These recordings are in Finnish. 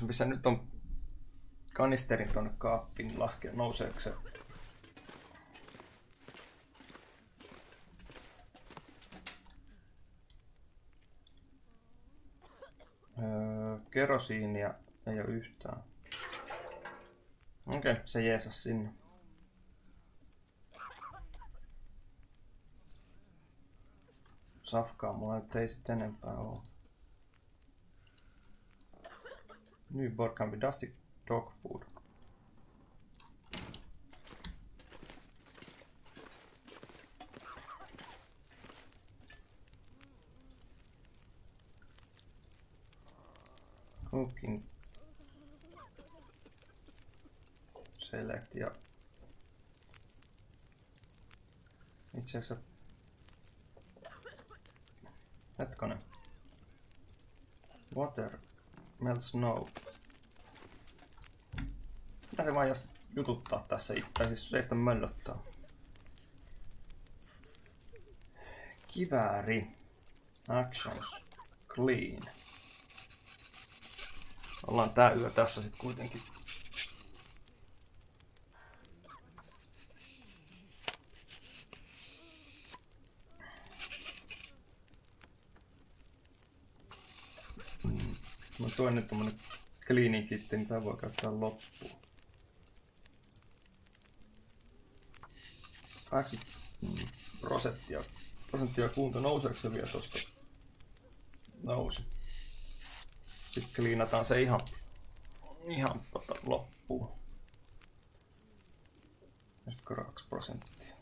Jos missä nyt on kanisterin tuonne kaappiin, niin laskee, nouseeko se Öö, kerosiinia ei ole yhtään. Okei, okay, se jeesas sinne. Safkaa mulla nyt ei sitten enempää oo. New board can be dusty dog food. Cooking. Select ja. Itse asiassa hetkonen water melt snow. Mitä se vaan jos jututtaa tässä tai siis seistä möllöttää. Kivääri. Actions. Clean. Ollaan tää yö tässä sitten kuitenkin toinen tommonen cleaning kit, niin tää voi käyttää loppuun. 80 prosenttia, prosenttia kunto nouseeko se vielä tosta? Nousi. Sitten kliinataan se ihan, ihan tota loppuun. 2 prosenttia.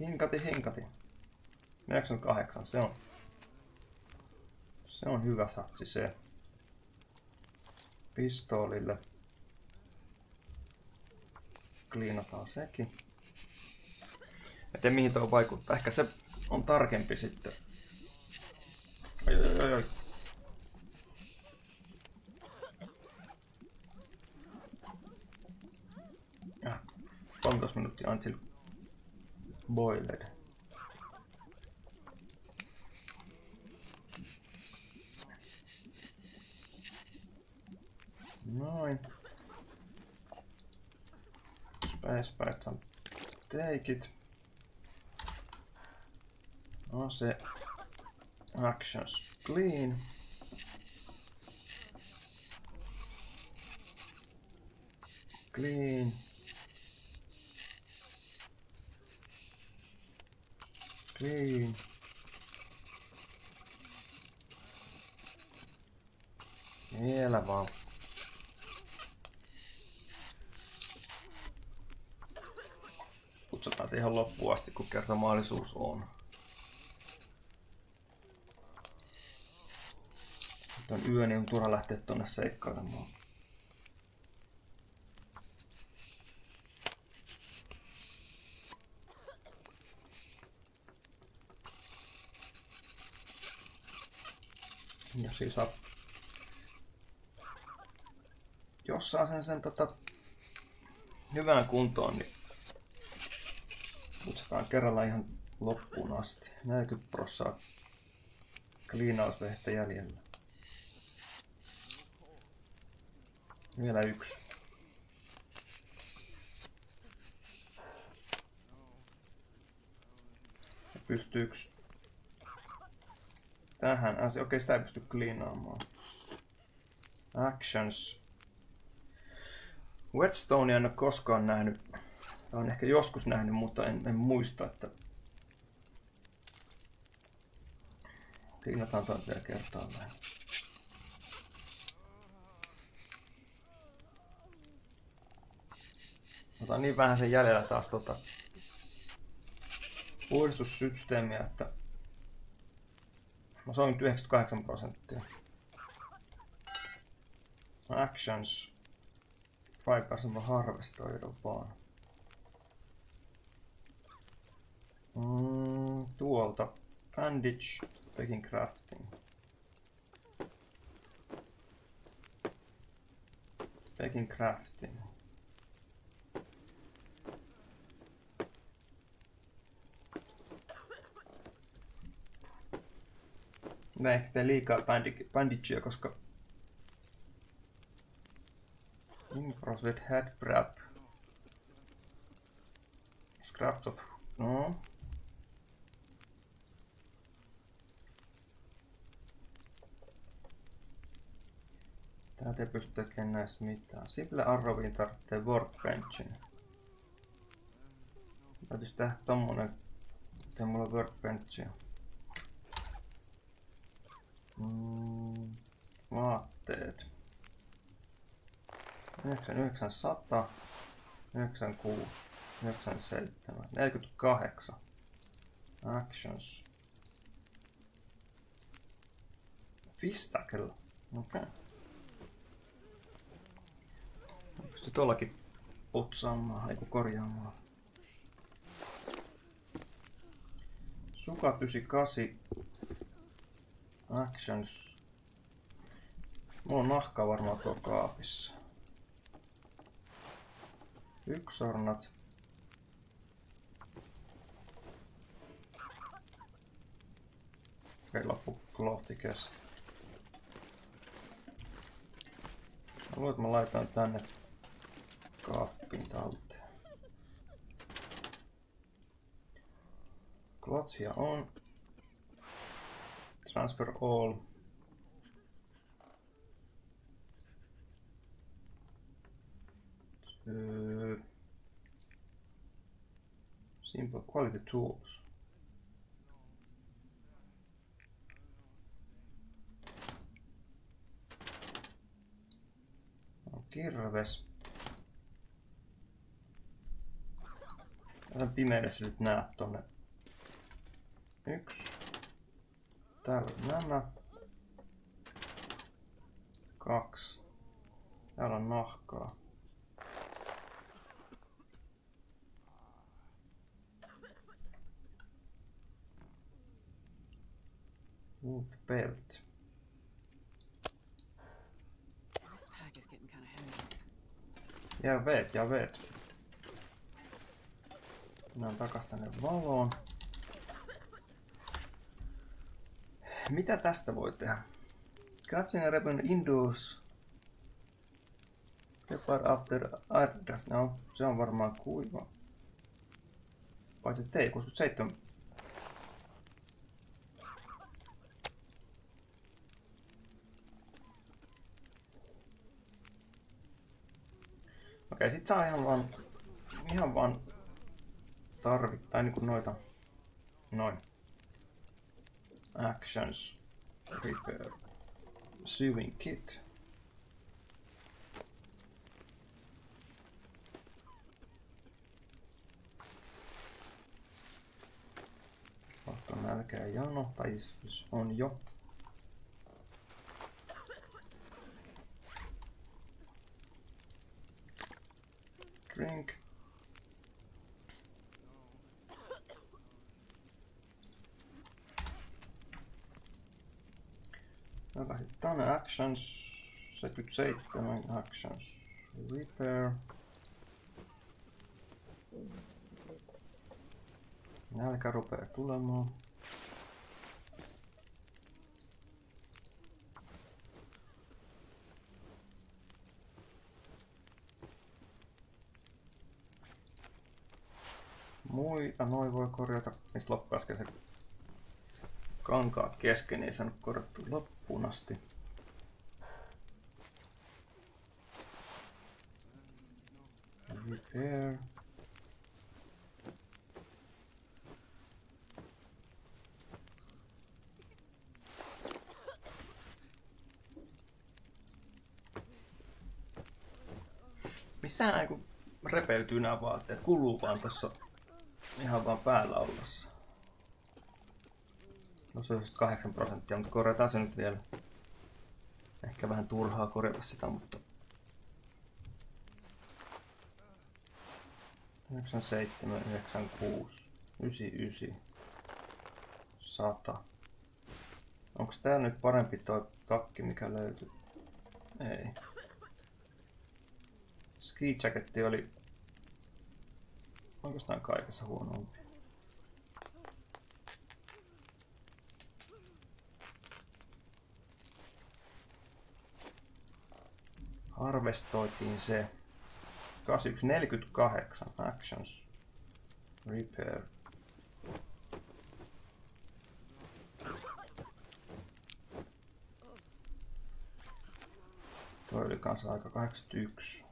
Hinkati, hinkati. 98, se on se on hyvä satsi se. Pistoolille. Kliinataan sekin. Tiedä mihin tuo vaikuttaa. Ehkä se on tarkempi sitten. Oi, oi, oi, oi. Ja, 13 minuuttia until boiled. Noin. Space bites take it. No se actions clean. Clean. Clean. Vielä vaan. Kutsutaan siihen loppuun asti, kun kerta mahdollisuus on. Nyt on yö, niin on turha lähteä tuonne seikkailemaan. Jos siis saa... Jos saa sen, sen tota, hyvään kuntoon, niin Putsataan kerralla ihan loppuun asti. 40 prossaa kliinausvehtä jäljellä. Vielä yksi. Pystyykö tähän asiaan? Okei, sitä ei pysty kliinaamaan. Actions. Whetstone en ole koskaan nähnyt olen ehkä joskus nähnyt, mutta en, en muista, että Klingataan tuon vielä kertaa vähän. Otan niin vähän sen jäljellä taas tota puhdistussysteemiä, että mä soin nyt 98 prosenttia. Actions 5% harvestoida vaan. Mm, tuolta. Bandage, Packing Crafting. Packing Crafting. Mä ehkä tee liikaa bandagea, koska... Impros with head wrap. Scraps of... No. Ei pysty tekemään näistä mitään. Simple Arrowiin tarvitsee workbenchin. Täytyisi tehdä tommonen, ettei mulla workbenchia. Mm, vaatteet. 9900, 96, 97, 48. Actions. Fistacle. Okei. Okay. Pysty tuollakin putsaamaan, ei korjaamaan. Suka 98. Actions. Mulla on nahka varmaan tuolla kaapissa. Yksornat. Okei, loppu lohti kesti. Luulen, että mä laitan tänne kaappiin talteen. Klotsia on. Transfer all. Uh, simple quality tools. No, kirves. Täällä pimeydessä nyt näet tonne. Yksi. Täällä on nämä. Kaksi. Täällä on nahkaa. Wolf belt. Jag vet, jag vet. Mennään takas tänne valoon. Mitä tästä voi tehdä? Catching a rebel indoors. Prepare after Ardas. No, se on varmaan kuiva. Paitsi T67. Okei, sit saa ihan vaan, ihan vaan tarvittaa niinku noita, noin. Actions, repair, sewing kit. Kohta on nälkää jano, tai siis on jo. Drink. Tänne actions. 77 actions. Repair. Nälkä rupeaa tulemaan. Muita noin voi korjata. Mistä loppu äsken se kankaat kesken, ei saanut korjattu loppuun asti. Repair. Missä nämä kun repeytyy nämä vaatteet? Kuluu vaan tuossa ihan vaan päällä ollessa. No se on just 8 prosenttia, mutta korjataan se nyt vielä. Ehkä vähän turhaa korjata sitä, mutta... 97, 96, 99, 100. Onko tää nyt parempi toi takki, mikä löytyy? Ei. Ski jacketti oli oikeastaan kaikessa huonompi. Harvestoitiin se 8148 actions. Repair. Toi oli kanssa aika 81.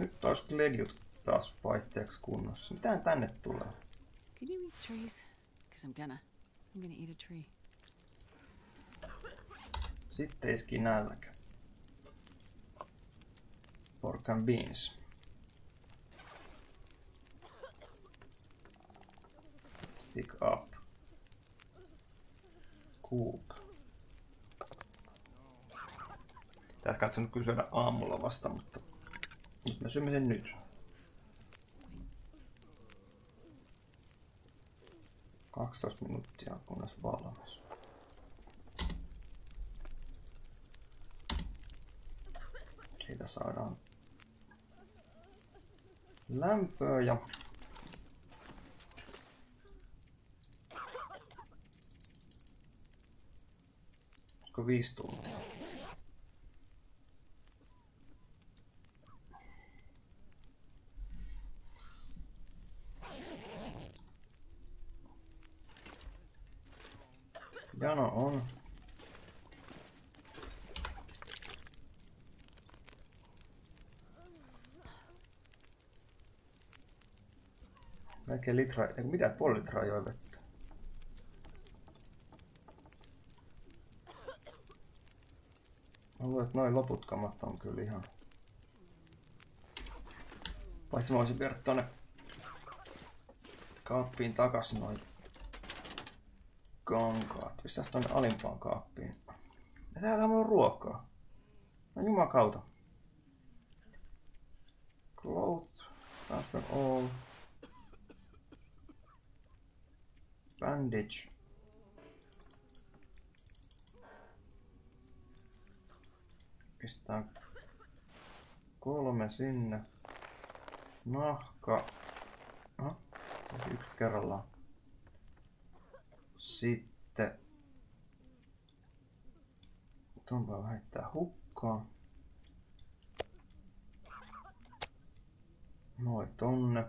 Nyt olisi ledjut taas vaihteeksi kunnossa. Mitä tänne tulee? Trees? Because I'm gonna. I'm gonna eat a tree. Sitten iski nälkä. Pork and beans. Pick up. Cook. Tässä katsonut kyllä syödä aamulla vasta, mutta nyt me syömme sen nyt. 12 minuuttia kunnes valmis. Siitä saadaan lämpöä ja Olisiko viisi tuntia? Jano on. Melkein litra, ei mitä puoli litraa joi vettä. Mä luulen, että noin loput kamat on kyllä ihan... Paitsi mä voisin viedä tonne kaappiin takas noin kankaat. Pistäis tonne alimpaan kaappiin. Ja täällä on ruokaa. No jumakauta. Clothes. Transfer all. Bandage. Pistetään kolme sinne. Nahka. Ah, yksi kerrallaan. Sitten ton voi heittää hukkaan. Noin tonne.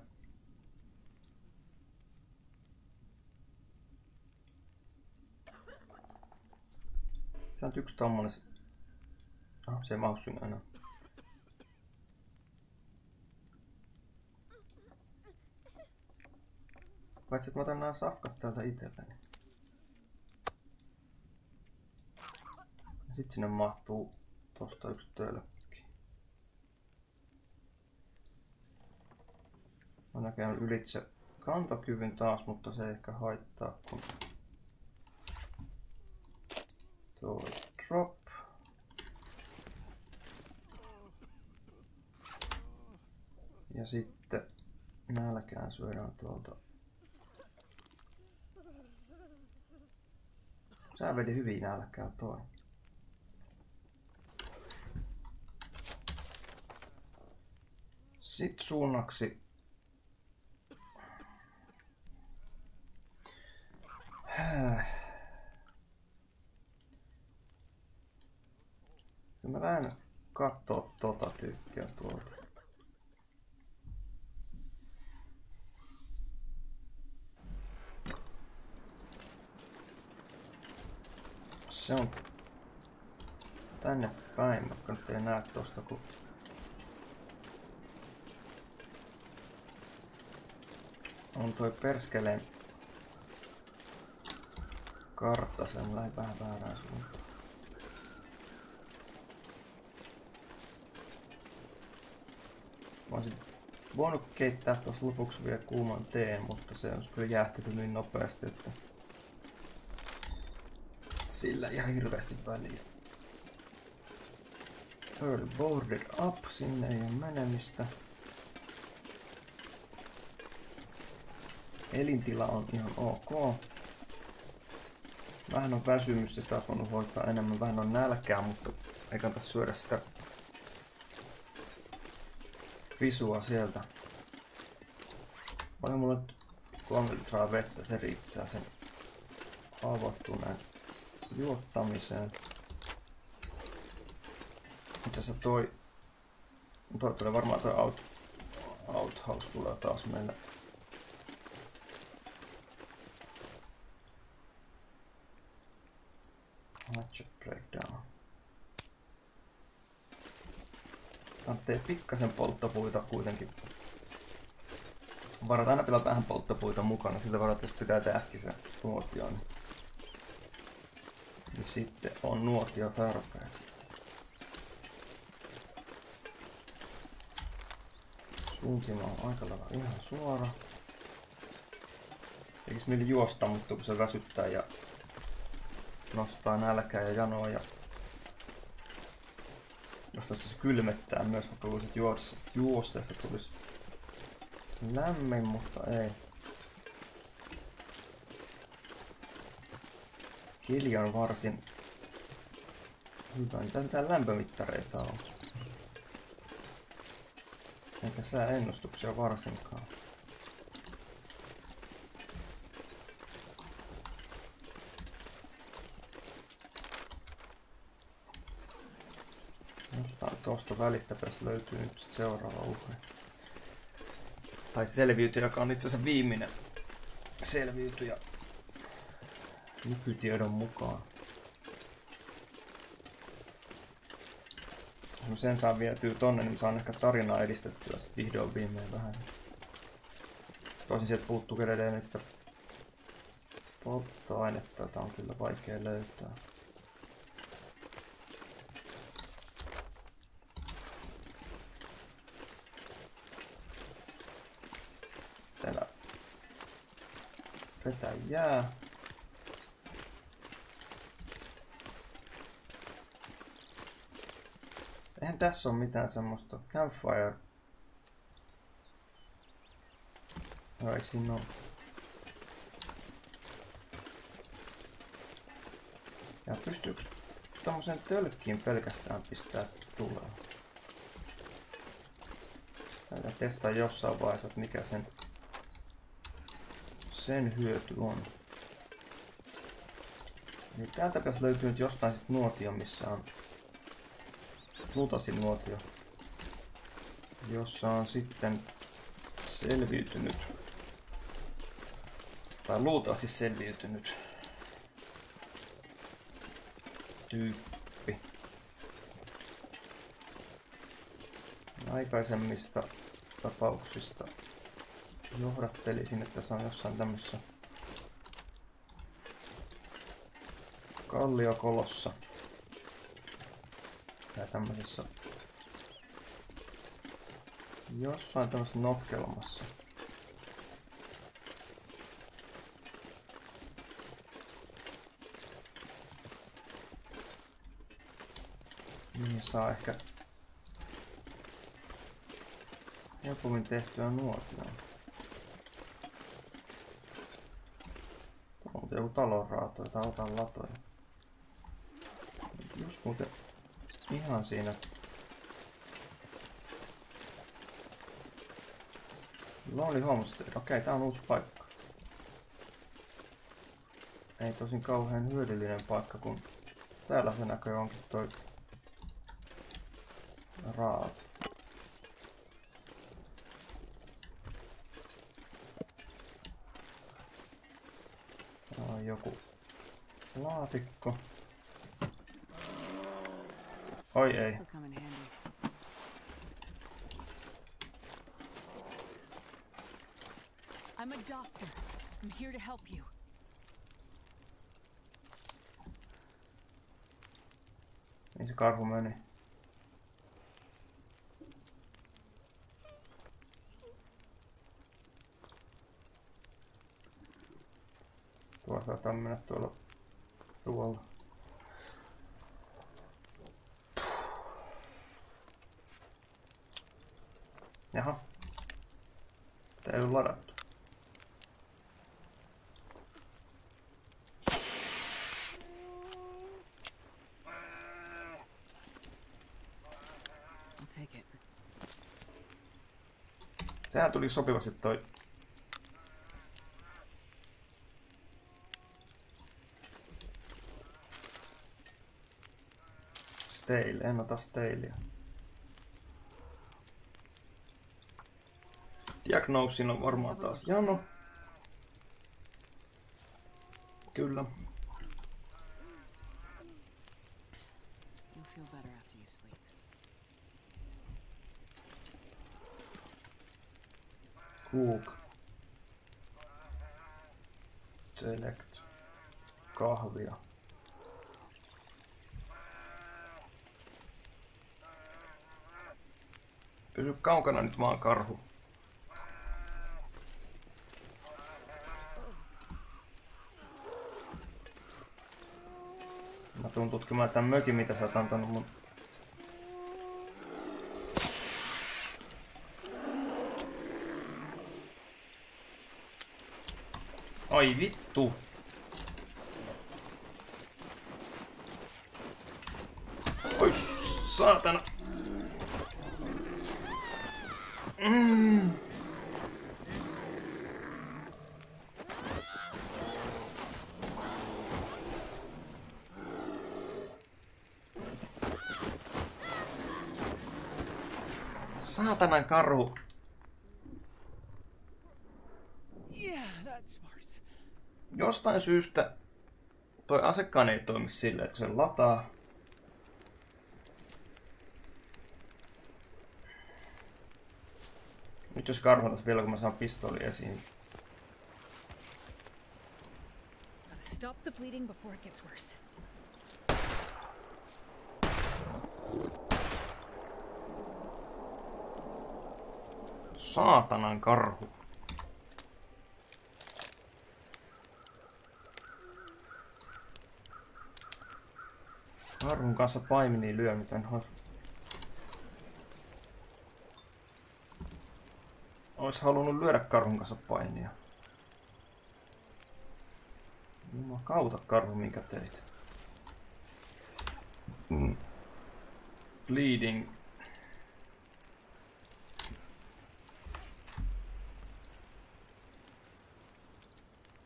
Se on yksi tommonen. Ah, se sinne enää. Paitsi että mä otan nämä safkat täältä itselleni. Sitten sinne mahtuu tosta yksi tölkki. Mä näkään ylitse kantokyvyn taas, mutta se ei ehkä haittaa, kun toi drop. Ja sitten nälkään syödään tuolta. Sä vedi hyvin nälkää toi. Sitten suunnaksi mä lähden kattoo tota tyyppiä tuolta. Se on tänne päin, mutta nyt ei näe tosta kun on toi perskeleen kartta, sen lähi vähän väärään suuntaan. Mä olisin voinut keittää tuossa lopuksi vielä kuuman teen, mutta se on kyllä jäähtynyt niin nopeasti, että sillä ihan hirveästi väliä. Early boarded up, sinne ei ole menemistä. Elintila on ihan ok. Vähän on väsymystä, sitä olisi voinut hoitaa enemmän. Vähän on nälkää, mutta ei kannata syödä sitä visua sieltä. Paljon mulla nyt kolme litraa vettä, se riittää sen haavoittuneen juottamiseen. Itse asiassa toi, toi tulee varmaan toi out, outhouse tulee taas meille. Anttee pikkasen polttopuita kuitenkin. Varat aina pitää vähän polttopuita mukana, sillä varat jos pitää tehdä se nuotio, niin, niin sitten on nuotio tarpeen. Suuntima on aika lailla ihan suora. Tekis mieli juosta, mutta kun se väsyttää ja nostaa nälkää ja janoa ja se kylmettää myös, vaikka luulisit juosteessa tulisi lämmin, mutta ei. Kili on varsin hyvä. Mitä mitään lämpömittareita on? Eikä ennustuksia varsinkaan. Tuosta välistä päässä löytyy nyt seuraava uhri. Tai selviytyjä, joka on itse asiassa viimeinen selviytyjä nykytiedon mukaan. Kun sen saa vietyä tonne, niin saan ehkä tarinaa edistettyä sit vihdoin viimein vähän. Tosin sieltä puuttuu edelleen sitä polttoainetta, jota on kyllä vaikea löytää. Täällä jää. Eihän tässä ole mitään semmoista campfire. Ei siinä ole. Ja pystyykö tämmöisen tölkkiin pelkästään pistää tulee? Täytyy testaa jossain vaiheessa, että mikä sen, sen hyöty on. Niin täältä pitäisi löytyä nyt jostain sit nuotio, missä on lutasin nuotio, jossa on sitten selviytynyt, tai luultavasti selviytynyt tyyppi. Aikaisemmista tapauksista johdattelisin, että se on jossain tämmössä kalliokolossa tai tämmöisessä jossain tämmöisessä nokkelmassa. Niin saa ehkä helpommin tehtyä nuotia. Joku talonraato, jota otan latoja. Just muuten Ihan siinä. Lonely Homestead. Okei, tää on uusi paikka. Ei tosin kauhean hyödyllinen paikka, kun täällä se näkö onkin toi raat. Tää on joku laatikko. Oi ei. I'm a doctor. I'm here to help you. Niin se karhu meni. Tuo saattaa mennä tuolla tuolla. Jaha. Tää ei ole ladattu. Sehän tuli sopivasti toi Stale, en ota Stalea. Diagnosin on varmaan taas jano. Kyllä. Cook. Select. Kahvia. Pysy kaukana nyt vaan karhu. Mä tuun tutkimaan tämän mökin, mitä sä oot antanut mun Ai vittu. Oi saatana. Mm. Saatanan karhu. Smart. Jostain syystä toi asekaan ei toimi silleen, että kun se lataa, Nyt jos karhutas vielä, kun mä saan pistooli esiin. Stop the bleeding before it gets worse. Saatanan karhu. Karhun kanssa paimini lyö, miten has... Ois halunnut lyödä karhun kanssa painia. Jumala kauta karhu, minkä teit. Mm. Bleeding.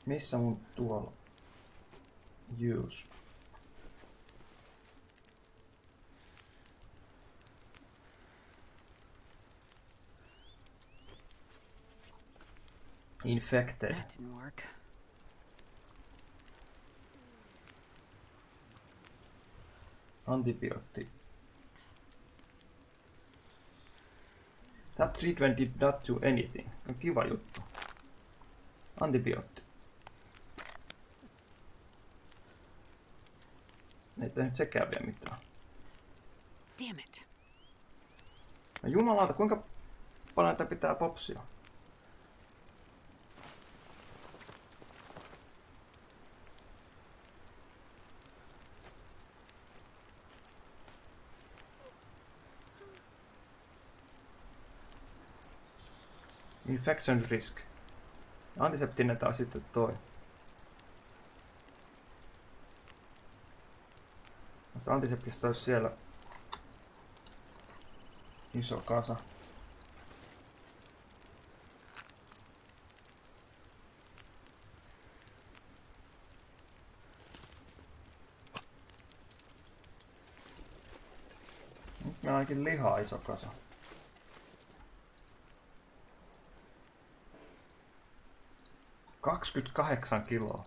Missä mun tuolla? Use. Infected. That didn't work. Antibiootti. That treatment did not do anything. On kiva juttu. Antibiootti. Ei tehnyt sekään vielä mitään. Damn it. No jumalauta, kuinka paljon tätä pitää popsia? Infection risk. Antiseptinen taas sitten toi. Tästä antiseptistä olisi siellä iso kasa. Nyt meillä on ainakin lihaa iso kasa. Kaksikymmentäkahdeksan kiloa.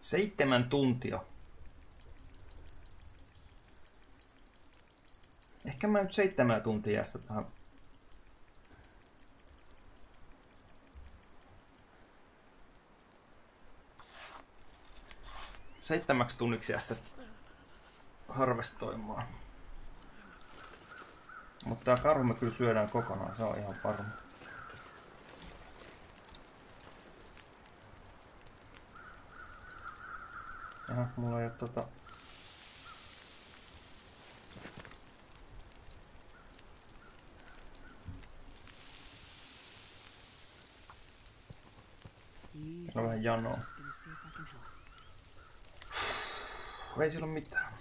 Seitsemän tuntia. Ehkä mä nyt seitsemän tuntia jäästä tähän. Seitsemäksi tunniksi jäästä harvestoimaan. Mutta tää karhu me kyllä syödään kokonaan, se on ihan varma. Jaha, mulla ei oo tota... Easy. No vähän janoa. Just gonna see if I can help. Kun ei sillä oo mitään.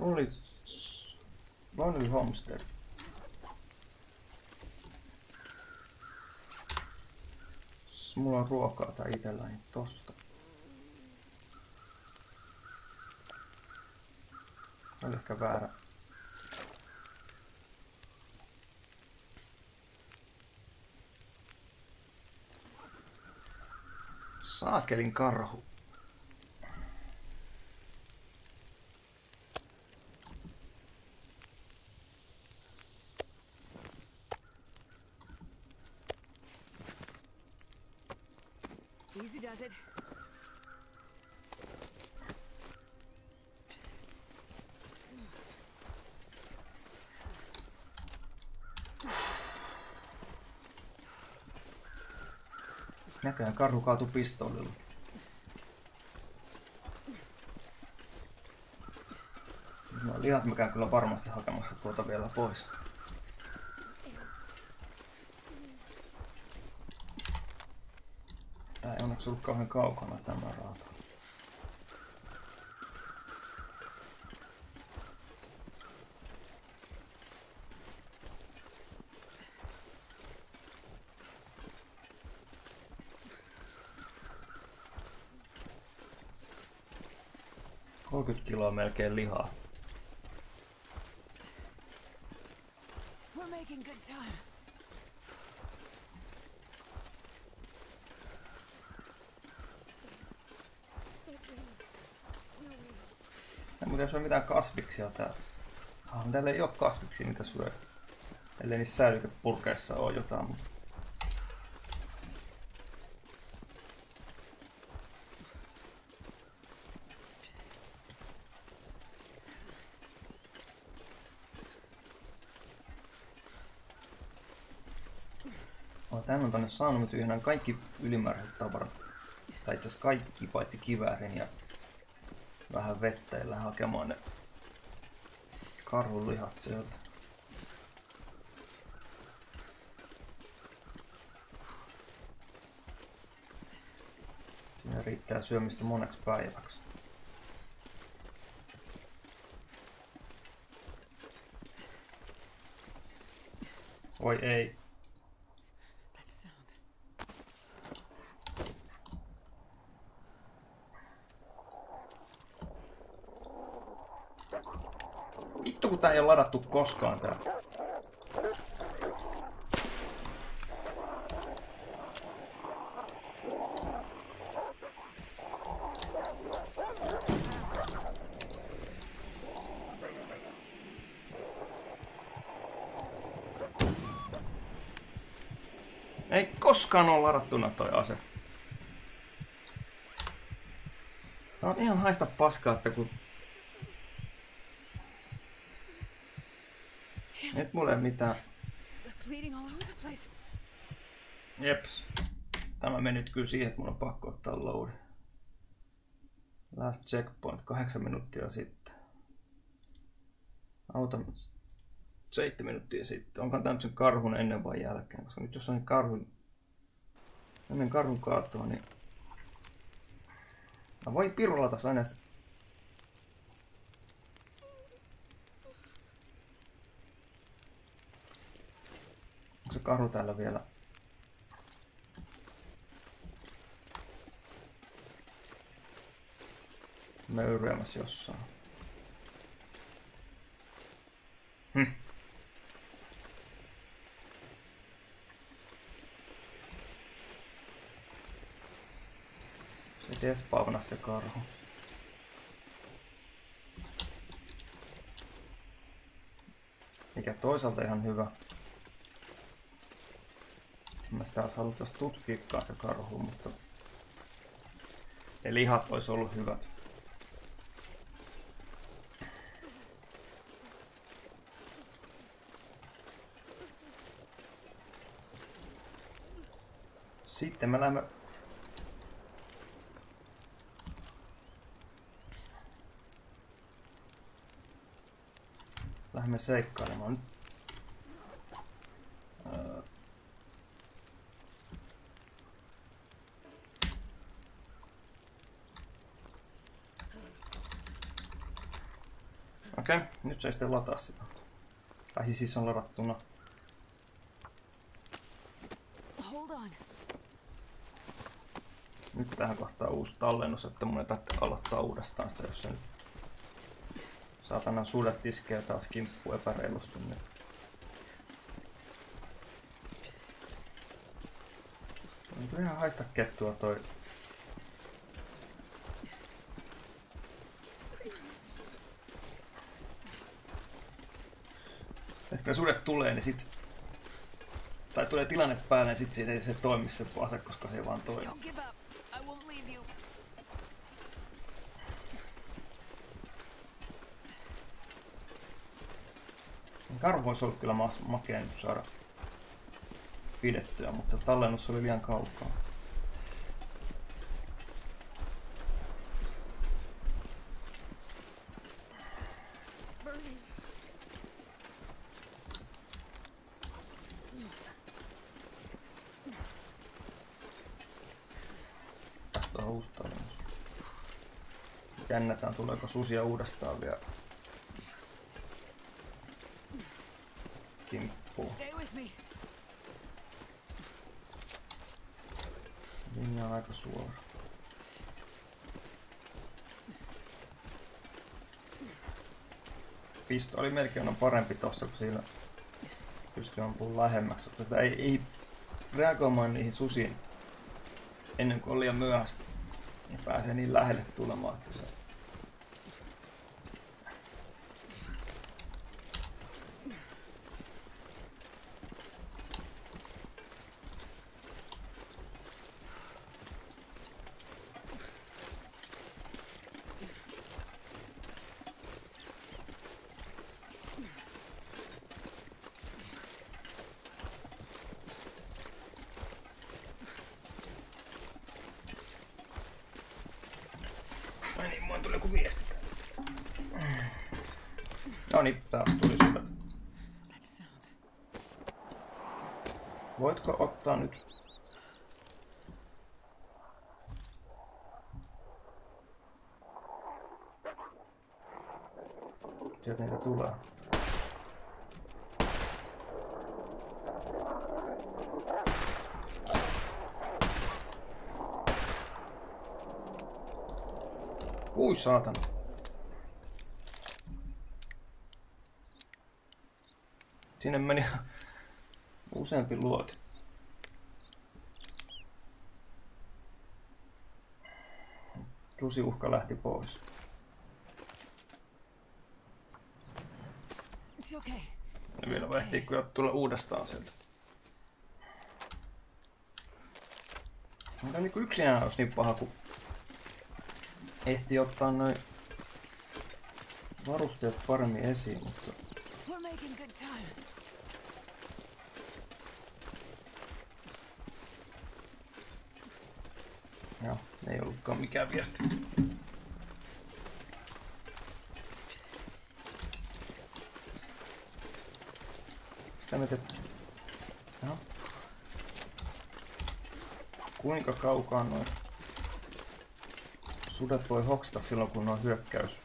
Oli Lonely Homestead. Mulla on ruokaa tai itselläni tosta. Oli ehkä väärä. Saakelin karhu. Näköjään karhu kaatui pistoolilla. No lihat mä käyn kyllä varmasti hakemassa tuota vielä pois. Tää ei onneksi ollut kauhean kaukana tämä raata. Kolmekymmentä kiloa melkein lihaa. Ei muuten jos on mitään kasviksia täällä. Ah, täällä ei oo kasviksia mitä syö. Ellei niissä säilykepurkeissa oo jotain. Mutta... Olen tän on tonne saanut, yhden kaikki ylimääräiset tavarat. Tai itse asiassa kaikki paitsi kiväärin ja vähän vettä ja hakemaan ne karhun lihat sieltä. Siinä riittää syömistä moneksi päiväksi. Oi ei. That sound. Vittu kun tää ei ole ladattu koskaan tää. Ei koskaan ole ladattuna toi ase. No ihan haista paskaa, että kun Damn it. Mulle mitään. Jeps. Tämä meni nyt kyllä siihen, että mun on pakko ottaa load. Last checkpoint, kahdeksan minuuttia sitten. Auta seitsemän minuuttia sitten. Onko tämä nyt sen karhun ennen vai jälkeen? Koska nyt jos on karhun... Ennen karhun kaatoa, niin... Mä voin pirulata aina sitä. Karhu täällä vielä? Möyryämässä jossain. Hm. Se despawna se karhu. Mikä toisaalta ihan hyvä. Mä sitä olisi haluttu tutkia sitä karhua, mutta ne lihat olisi ollut hyvät. Sitten me lähdemme... Lähdemme seikkailemaan. Okei, okay, nyt se ei sitten lataa sitä. Tai siis, siis on ladattuna. Hold on. Nyt tähän kohtaa uusi tallennus, että mun ei tarvitse aloittaa uudestaan sitä, jos sen saatana suudet iskee taas kimppu epäreilusti. Niin. On kyllä ihan haista kettua toi että kun sudet tulee, niin sit tai tulee tilanne päälle, niin sit siitä ei se toimi se ase, koska se ei vaan toimi. Karvo olisi ollut kyllä makea saada pidettyä, mutta tallennus oli liian kaukaa. Tallennus. Jännätään, tuleeko susia uudestaan vielä kimppuun. Me. Linja on aika suora. Pisto oli melkein on parempi tossa, kun siinä pystyy ampumaan lähemmäksi, koska sitä ei, ei reagoimaan niihin susiin ennen kuin on liian myöhäistä. Ja pääsee niin lähelle tulemaan, että se Ai niin, mulla tuli joku viesti. No niin, taas tuli sudet. That sound. Voitko ottaa nyt? Sieltä niitä tulee. Ui saatana. Sinne meni useampi luoti. Susiuhka lähti pois. It's okay. Ja vielä ehtii kyllä tulla uudestaan sieltä. Mutta niinku yksinään olisi niin paha, kun ehtii ottaa noin varusteet paremmin esiin, mutta joo, ei ollutkaan mikään viesti. Sitä me te... Jaha. Kuinka kaukaa noin sudet voi hoksata silloin, kun on hyökkäys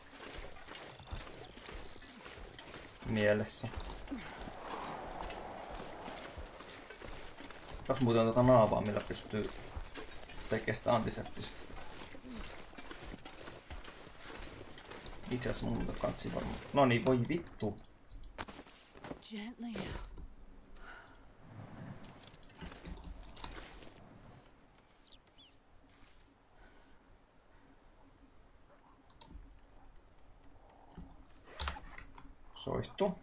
mielessä? Onko muuten tuota naavaa, millä pystyy tekemään sitä antiseptistä? Itse asiassa mun kansi varmaan. No niin, voi vittu. Gently now. Soihtu.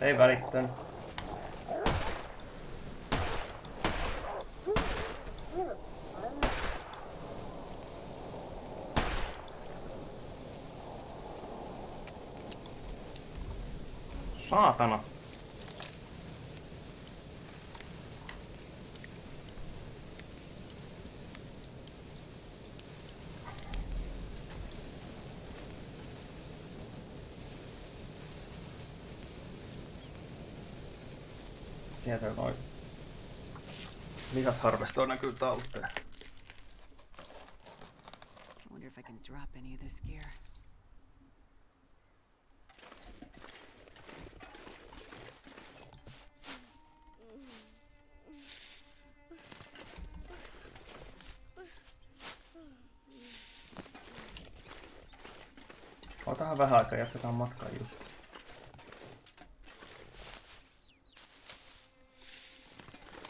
Ei välittänyt. Saatana. Sieltä noin lihat harvestoi näkyy talteen. Aikaa, jatketaan matkaa just.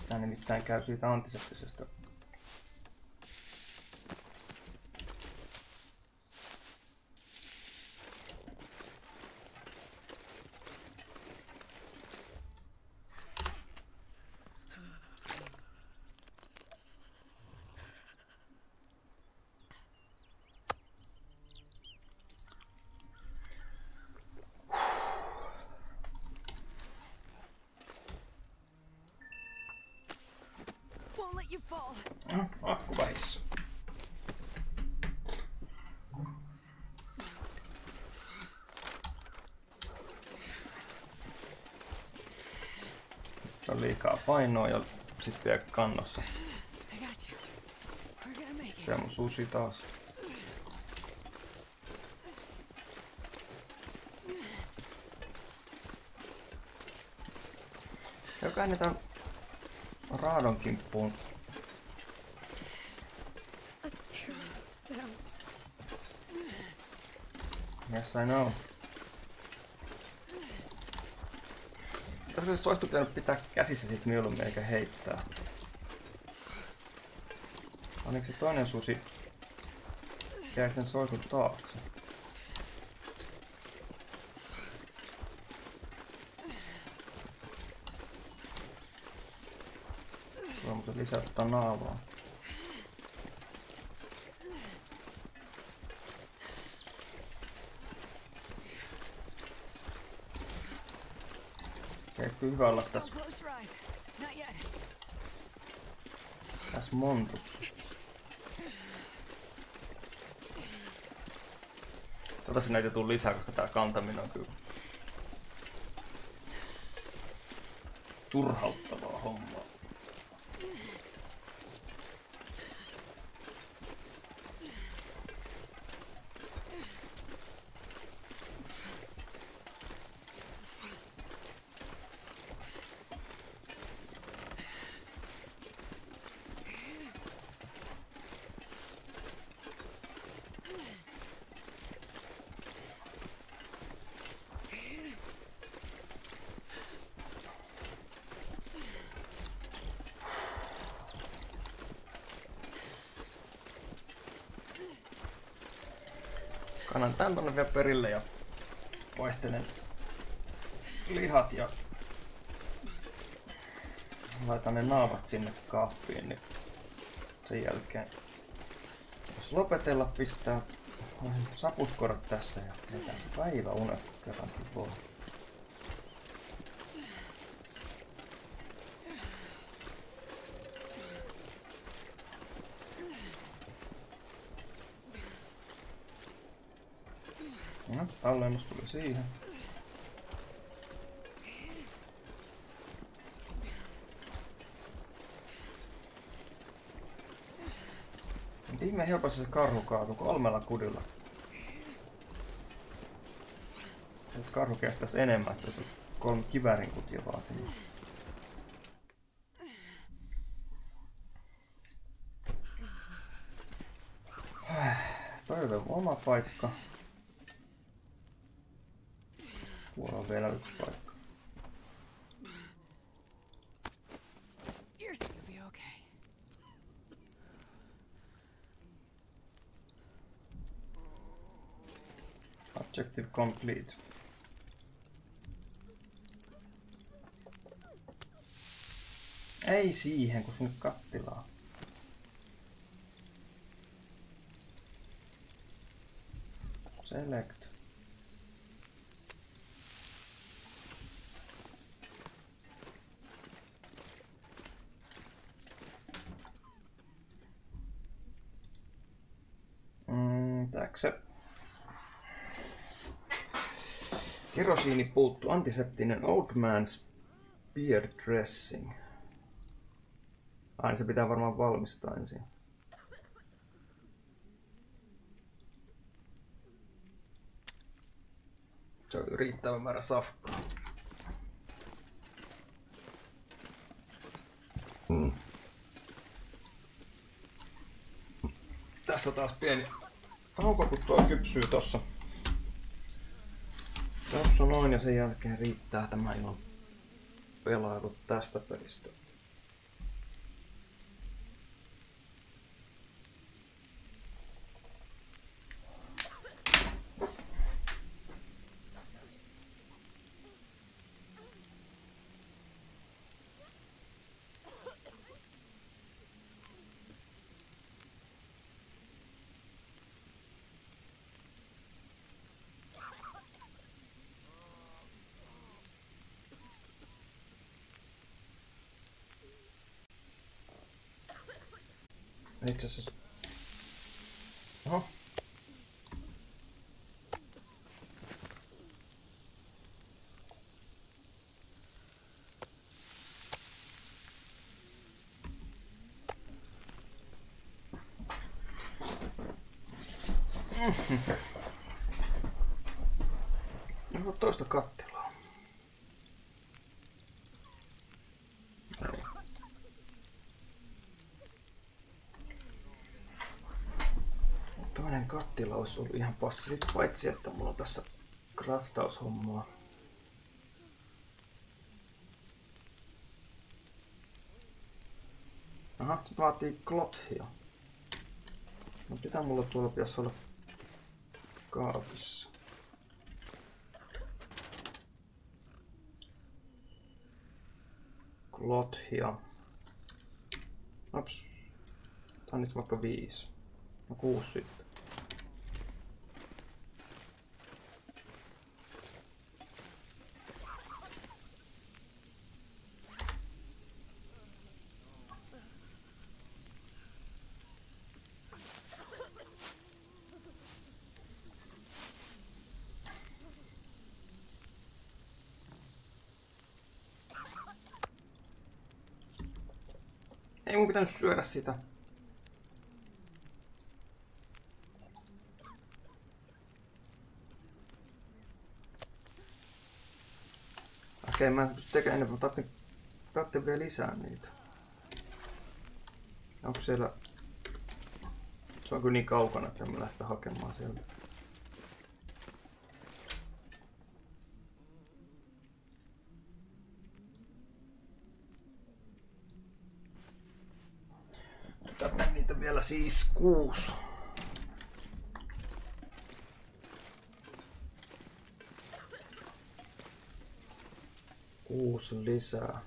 Tää nimittäin käy siitä antiseptisestä Won't let you fall. No, akku vähissä. Nyt on liikaa painoa ja sit vielä kannossa. Ja mun susi taas. Jokainen tämän raadon kimppuun. Yes, I know. Pitäisikö se soihtu pitänyt pitää käsissä sit mieluummin eikä heittää? Onneksi se toinen susi jäi sen soikun taakse. Tulee muuten lisää tota naavaa. Kyllä hyvä olla tässä, tässä montussa. Toivottavasti näitä tuu lisää, koska tää kantaminen on kyllä turhauttavaa Kannan tän tonne vielä perille ja paistelen lihat ja laitan ne naavat sinne kaappiin, niin sen jälkeen jos lopetella pistää sapuskorot tässä ja päivä unet kerrankin voi. Tallennus tuli siihen. Mut ihmeen helposti se karhu kaatui kolmella kudilla. Nyt karhu kestäisi enemmän, että se olisi kolme kiväärin kutia vaatinut. Toi on oma paikka. Tuolla on vielä yksi paikka. Yours will be okay. Objective complete. Ei siihen, kun sinne kattilaa. Select. Mm, taakse. Kerosiini puuttuu. Antiseptinen Old Man's Beard dressing. Ai, se pitää varmaan valmistaa ensin. Se on riittävä määrä safkaa. Mm. Tässä taas pieni tauko, kun tuo kypsyy tossa. Tossa noin ja sen jälkeen riittää tämä ilman pelailu tästä pelistä. Itse asiassa... Oho. Onko toista kattilaa? Ei. Toinen kattila olisi ollut ihan passi, paitsi että mulla on tässä kraftaushommaa. Aha, sit vaatii klothia. No pitää mulla tuolla pitäisi olla kaapissa. Klothia. Ops. Tää on nyt vaikka viisi. No kuusi sitten. Ei mun pitänyt syödä sitä. Okei, mä en pysty tekemään enemmän, mutta tarvitsen, vielä lisää niitä. Onko siellä... Se on kyllä niin kaukana, että mä lähde sitä hakemaan sieltä. Tänne niitä vielä siis kuusi. Kuusi lisää.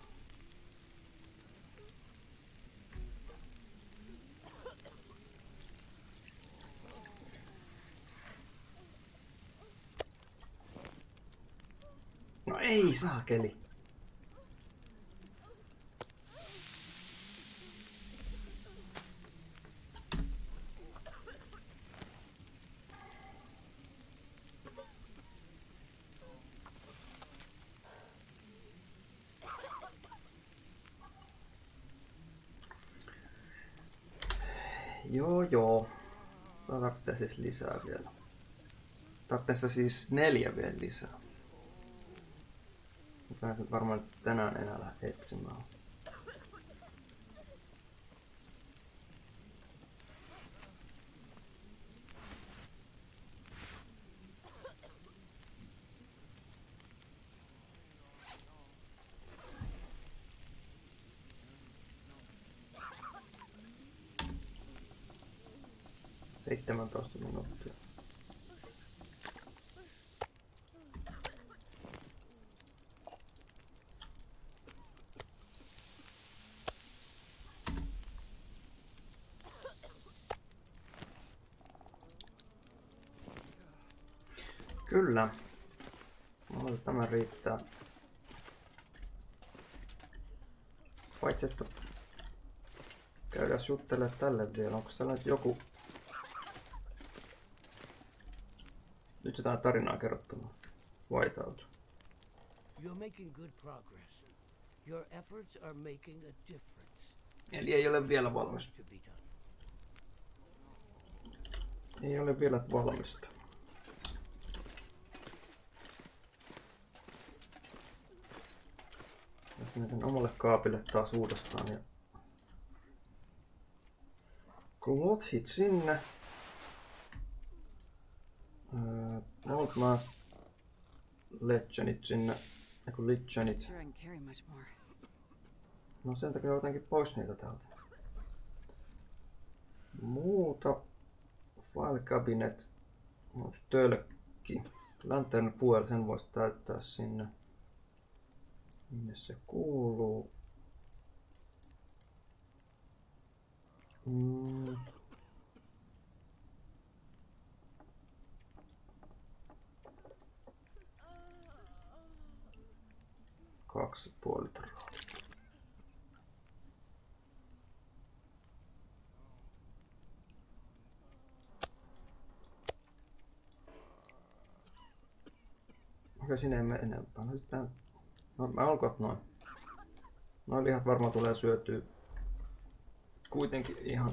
No ei saakeli. Joo. Tarvitsee siis lisää vielä. Tarvitsee siis neljä vielä lisää. Mä pääsen varmaan tänään enää lähde etsimään. Seitsemäntoista minuuttia. Kyllä. Mulla tämä riittää. Paitsi että käydään juttelemaan tälle vielä. Onko täällä nyt joku... Nyt jotain tarinaa kerrottavaa. Whiteout. You're making good progress. Your efforts are making a difference. Eli ei ole vielä valmis. To be done. Ei ole vielä valmista. Menen omalle kaapille taas uudestaan ja Klothit sinne. Öö, Old Mask Legionit sinne. Eiku Legionit. No sen takia otankin pois niitä täältä. Muuta. File cabinet. Onks tölkki? Lantern fuel, sen voisi täyttää sinne. Minne se kuuluu? Mm. Kaksi puoli. Okei, sinne ei mene enempää. No, sitten... no mä olkoon noin. Noin lihat varmaan tulee syötyä kuitenkin ihan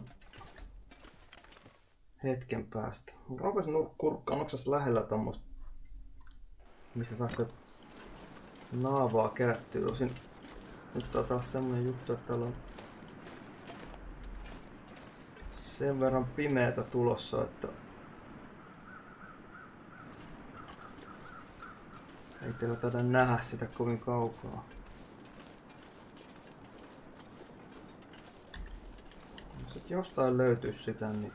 hetken päästä. Mä rupesin kurkkaan, onko tässä lähellä tommoista, missä saa sitä naavaa kerättyä. Tosin nyt on taas semmonen juttu, että täällä on sen verran pimeätä tulossa, että ei teillä taida nähdä sitä kovin kaukaa. Et jostain löytyisi sitä, niin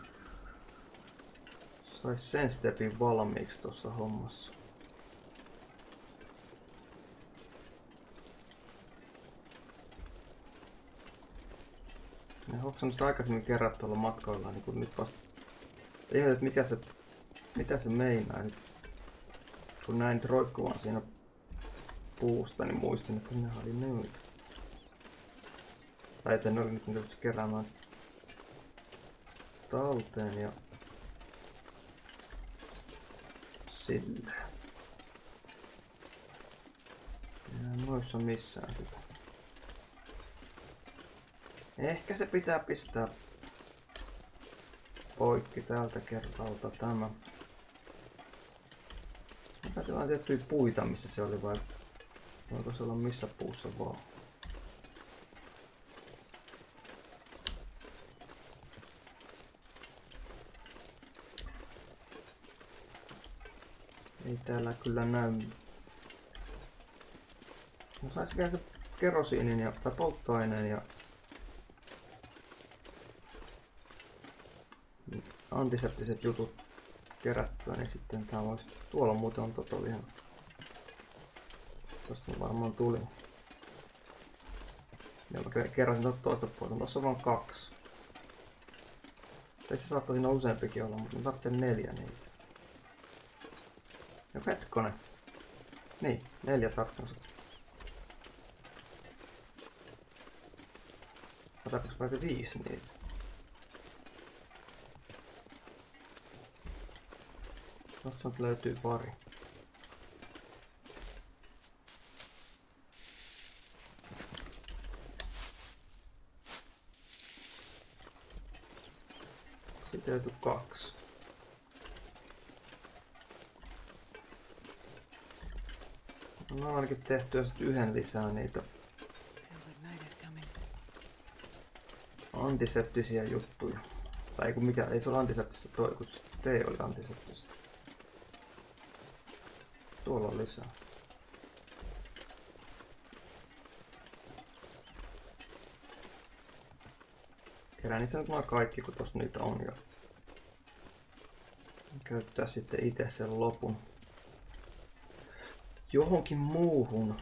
sais sen stepin valmiiksi tuossa hommassa. Ne onko aikaisemmin kerrattu tuolla matkoilla, niin kun nyt vasta... Että mikä se, mitä se meinaa. Nyt, kun näin roikkuvan siinä puusta, niin muistin, että ne oli nyt. Tai että ne oli nyt niitä keräämään talteen ja sillä. Ja noissa missään sitä. Ehkä se pitää pistää poikki tältä kertalta tämä. Olla tiettyjä puita, missä se oli vai voiko se olla missä puussa vaan. Ei täällä kyllä näy. No saisikään se kerosiinin ja, tai polttoaineen ja antiseptiset jutut kerättyä, niin sitten tää voisi... Tuolla muuten on tota ihan... Tosta varmaan tuli. Ja mä kerrosin tuota toista puolta. Tuossa on vaan kaksi. Itse saattaa siinä useampikin olla, mutta mä tarvitsen neljä niitä. Ja hetkonen. Niin, neljä tarttunsa. Otetaanko vaikka viisi niitä? Tuosta löytyy pari. Sitten löytyy kaksi. No ainakin tehtyä sitten yhden lisää niitä antiseptisiä juttuja. Tai kun mikä, ei se ole antiseptistä toi, kun T oli antiseptistä. Tuolla on lisää. Kerään itse nyt kaikki, kun tossa niitä on jo. Käyttää sitten itse sen lopun. Johonkin muuhun.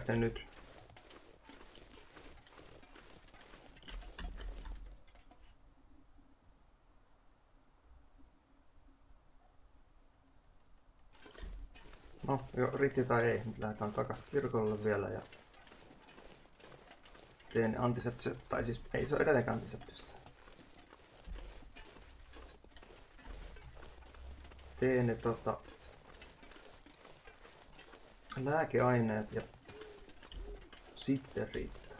päästä nyt. No, jo riitti tai ei, nyt lähdetään takaisin kirkolle vielä ja teen antiseptio, tai siis ei se ole edelleenkään antiseptistä. Teen ne tota lääkeaineet ja sitten riittää.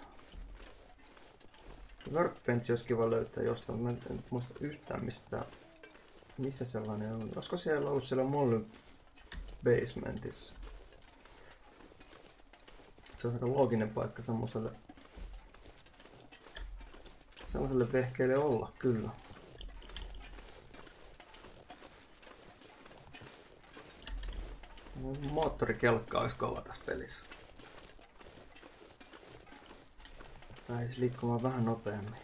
Workbench olisi kiva löytää jostain, mä en muista yhtään mistä, missä sellainen on. Olisiko siellä ollut siellä Mollyn basementissa? Se on aika looginen paikka semmoiselle sellaiselle vehkeelle olla, kyllä. Moottorikelkka olisi kova tässä pelissä. Pääisi liikkumaan vähän nopeammin.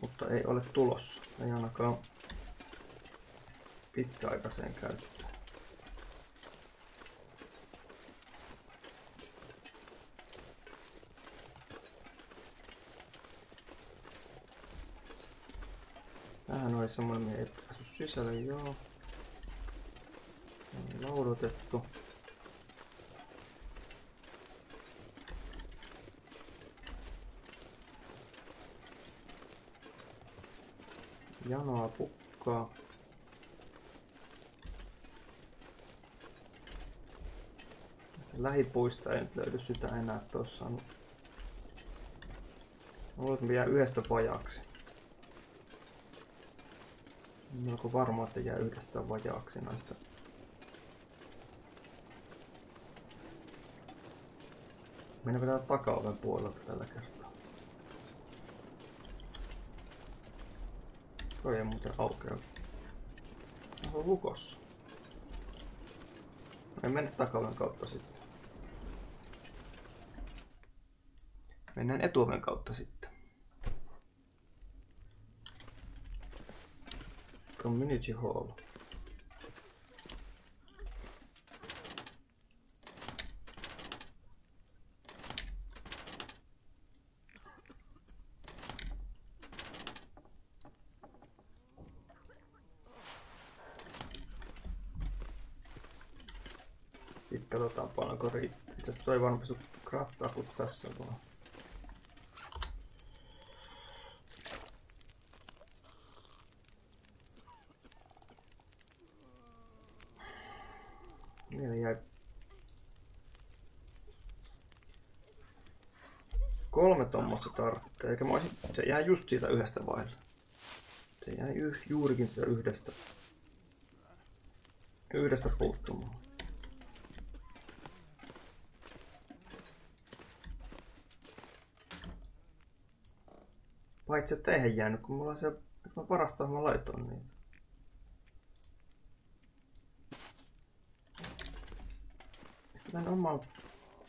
Mutta ei ole tulossa. Ei ainakaan pitkäaikaiseen käyttöön. Tähän oli semmonen, mihin ei sisälle, joo. Laudotettu. Janoa pukkaa. Se lähipuista ei nyt löydy sitä enää tuossa. on- Mä luulen, että jää yhdestä vajaaksi. Melko varma, että jää yhdestä vajaaksi näistä. Mennään vielä takaoven puolelta tällä kertaa. Toi ei muuten aukea. On lukossa. Me mennä takaoven kautta sitten. Mennään etuoven kautta sitten. Community Hall. Toi varmaan pysty craftaa kuin tässä vaan. Vielä jäi kolme tommosta tarvitsee, eikä mä olisin, se jää just siitä yhdestä vaille. Se jäi juurikin sitä yhdestä, yhdestä puuttumaan. Paitsi että eihän jäänyt, kun mulla on se, mä varastoon mä laitoin niitä. Mä en oman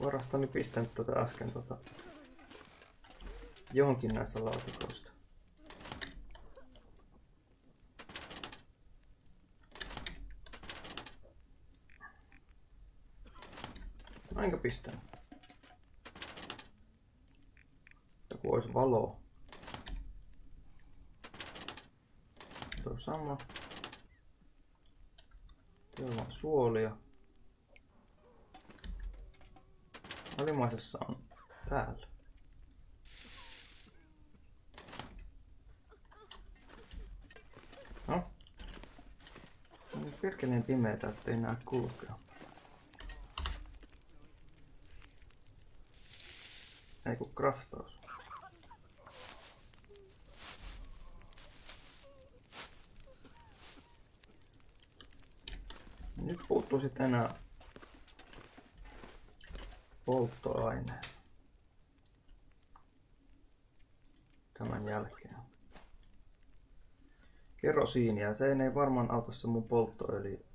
varastoni pistänyt tota äsken tota johonkin näistä laatikoista. No enkä pistänyt. Mutta kun olisi valoa. Sama. Tuolla on suolia. Alimaisessa on täällä. No. On niin perkeleen pimeetä, ettei näe kulkea. Ei kun craftaus. Puuttuu sitten enää polttoaineet. Tämän jälkeen. Kerosiinia, se ei varmaan auta se mun polttoöljy.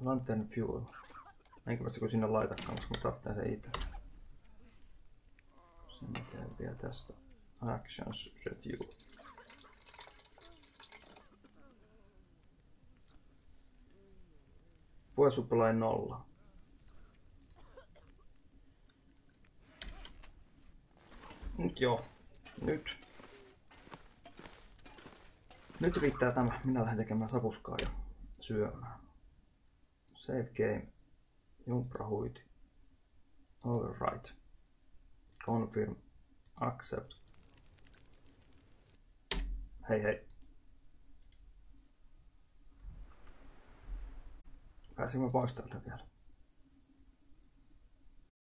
Lantern fuel. Enkä mä kun sinne laitakaan, koska mä tarvitsen sen itse. Sen teen vielä tästä. Actions review. Fuel supply nolla. Nyt joo. Nyt. Nyt riittää tämä. Minä lähden tekemään sapuskaa ja syömään. Save game. Jumprahuiti. Overwrite. Confirm. Accept. Hei hei. Pääsimme pois täältä vielä.